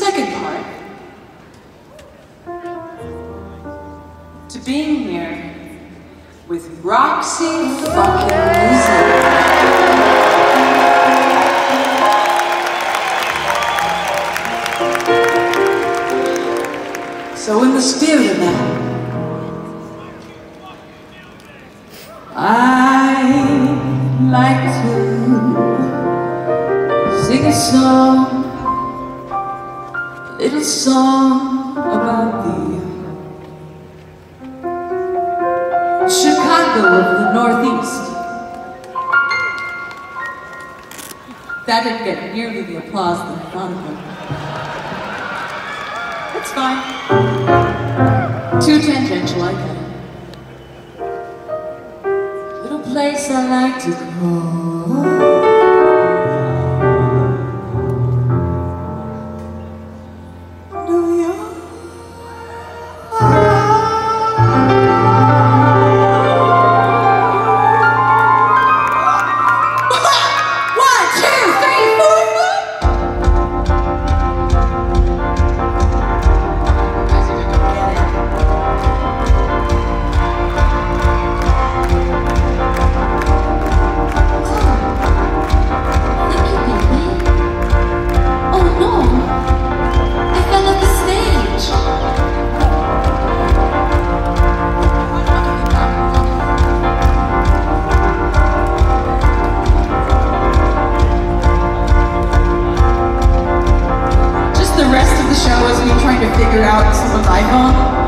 second part to being here with Roxy fucking Music. So in the spirit of that, I like to sing a song little song about the Chicago of the Northeast. That didn't get nearly the applause that I thought it would. It's fine. Too tangential, I it. Little place I like to call of icon